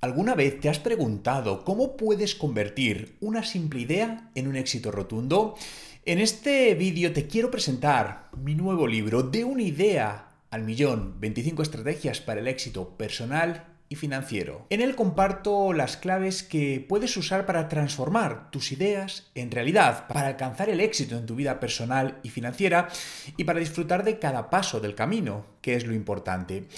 ¿Alguna vez te has preguntado cómo puedes convertir una simple idea en un éxito rotundo? En este vídeo te quiero presentar mi nuevo libro De una idea al millón, 25 estrategias para el éxito personal y financiero. En él comparto las claves que puedes usar para transformar tus ideas en realidad, para alcanzar el éxito en tu vida personal y financiera y para disfrutar de cada paso del camino, que es lo importante.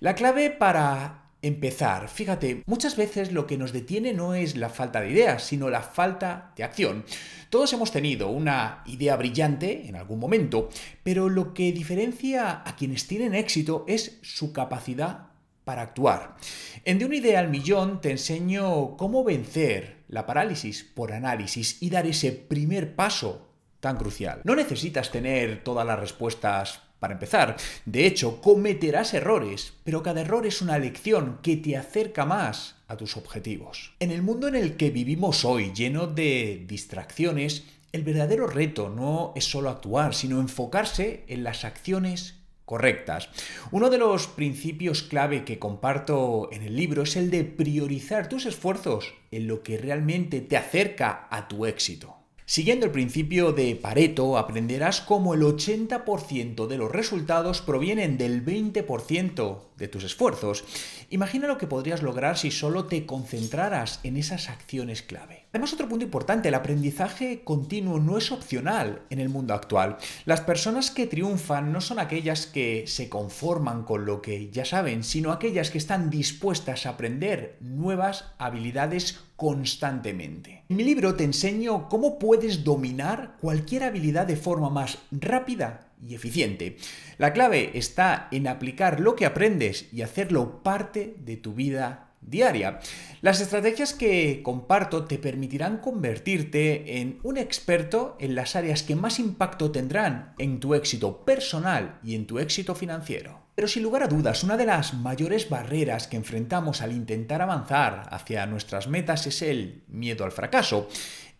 La clave para empezar. Fíjate, muchas veces lo que nos detiene no es la falta de ideas, sino la falta de acción. Todos hemos tenido una idea brillante en algún momento, pero lo que diferencia a quienes tienen éxito es su capacidad para actuar. En De una idea al millón te enseño cómo vencer la parálisis por análisis y dar ese primer paso tan crucial. No necesitas tener todas las respuestas para empezar. De hecho, cometerás errores, pero cada error es una lección que te acerca más a tus objetivos. En el mundo en el que vivimos hoy, lleno de distracciones, el verdadero reto no es solo actuar, sino enfocarse en las acciones correctas. Uno de los principios clave que comparto en el libro es el de priorizar tus esfuerzos en lo que realmente te acerca a tu éxito. Siguiendo el principio de Pareto, aprenderás cómo el 80% de los resultados provienen del 20% de tus esfuerzos. Imagina lo que podrías lograr si solo te concentraras en esas acciones clave. Además, otro punto importante, el aprendizaje continuo no es opcional en el mundo actual. Las personas que triunfan no son aquellas que se conforman con lo que ya saben, sino aquellas que están dispuestas a aprender nuevas habilidades constantemente. En mi libro te enseño cómo puedes dominar cualquier habilidad de forma más rápida y eficiente. La clave está en aplicar lo que aprendes y hacerlo parte de tu vida diaria. Las estrategias que comparto te permitirán convertirte en un experto en las áreas que más impacto tendrán en tu éxito personal y en tu éxito financiero. Pero sin lugar a dudas, una de las mayores barreras que enfrentamos al intentar avanzar hacia nuestras metas es el miedo al fracaso.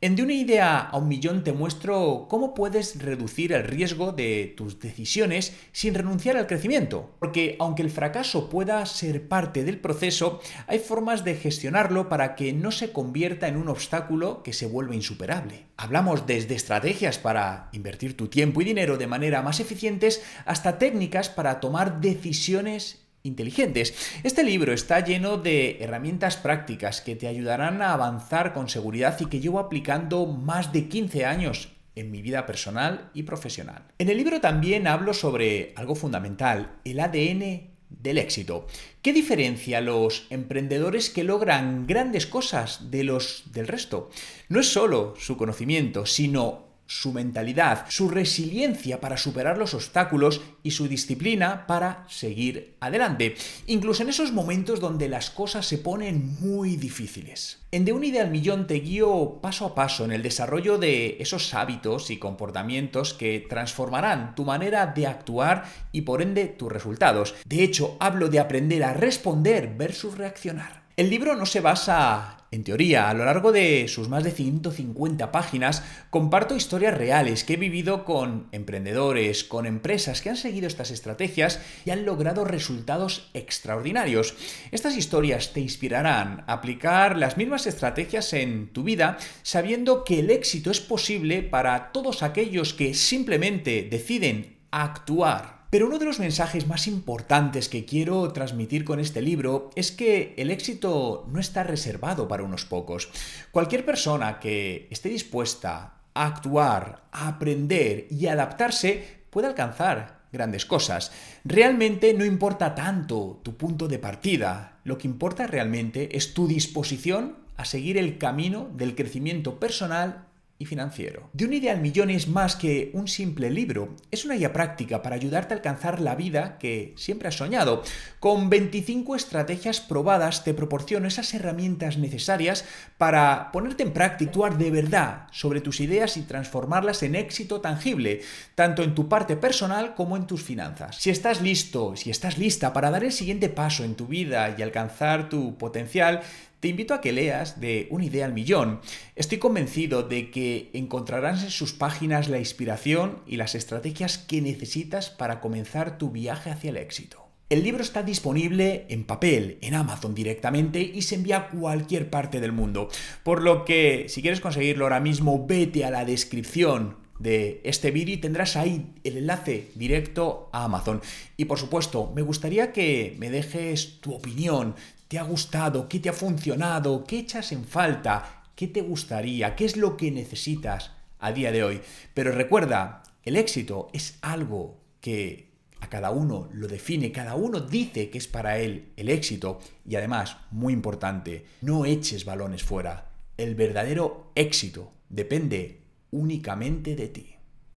En De una idea a un millón te muestro cómo puedes reducir el riesgo de tus decisiones sin renunciar al crecimiento. Porque aunque el fracaso pueda ser parte del proceso, hay formas de gestionarlo para que no se convierta en un obstáculo que se vuelva insuperable. Hablamos desde estrategias para invertir tu tiempo y dinero de manera más eficientes hasta técnicas para tomar decisiones inteligentes. Este libro está lleno de herramientas prácticas que te ayudarán a avanzar con seguridad y que llevo aplicando más de 15 años en mi vida personal y profesional. En el libro también hablo sobre algo fundamental, el ADN del éxito. ¿Qué diferencia a los emprendedores que logran grandes cosas de los del resto? No es solo su conocimiento, sino su mentalidad, su resiliencia para superar los obstáculos y su disciplina para seguir adelante, incluso en esos momentos donde las cosas se ponen muy difíciles. En De un idea al millón te guío paso a paso en el desarrollo de esos hábitos y comportamientos que transformarán tu manera de actuar y por ende tus resultados. De hecho, hablo de aprender a responder versus reaccionar. El libro no se basa en teoría, a lo largo de sus más de 150 páginas, comparto historias reales que he vivido con emprendedores, con empresas que han seguido estas estrategias y han logrado resultados extraordinarios. Estas historias te inspirarán a aplicar las mismas estrategias en tu vida, sabiendo que el éxito es posible para todos aquellos que simplemente deciden actuar pero uno de los mensajes más importantes que quiero transmitir con este libro es que el éxito no está reservado para unos pocos. Cualquier persona que esté dispuesta a actuar, a aprender y a adaptarse puede alcanzar grandes cosas. Realmente no importa tanto tu punto de partida, lo que importa realmente es tu disposición a seguir el camino del crecimiento personal financiero. De un ideal millón es más que un simple libro, es una guía práctica para ayudarte a alcanzar la vida que siempre has soñado. Con 25 estrategias probadas te proporciono esas herramientas necesarias para ponerte en práctica, actuar de verdad sobre tus ideas y transformarlas en éxito tangible, tanto en tu parte personal como en tus finanzas. Si estás listo, si estás lista para dar el siguiente paso en tu vida y alcanzar tu potencial, te invito a que leas de Una idea al millón. Estoy convencido de que encontrarás en sus páginas la inspiración y las estrategias que necesitas para comenzar tu viaje hacia el éxito. El libro está disponible en papel, en Amazon directamente y se envía a cualquier parte del mundo. Por lo que, si quieres conseguirlo ahora mismo, vete a la descripción de este vídeo y tendrás ahí el enlace directo a Amazon. Y por supuesto, me gustaría que me dejes tu opinión. ¿Te ha gustado? ¿Qué te ha funcionado? ¿Qué echas en falta? ¿Qué te gustaría? ¿Qué es lo que necesitas a día de hoy? Pero recuerda, el éxito es algo que a cada uno lo define, cada uno dice que es para él el éxito y además, muy importante, no eches balones fuera. El verdadero éxito depende únicamente de ti.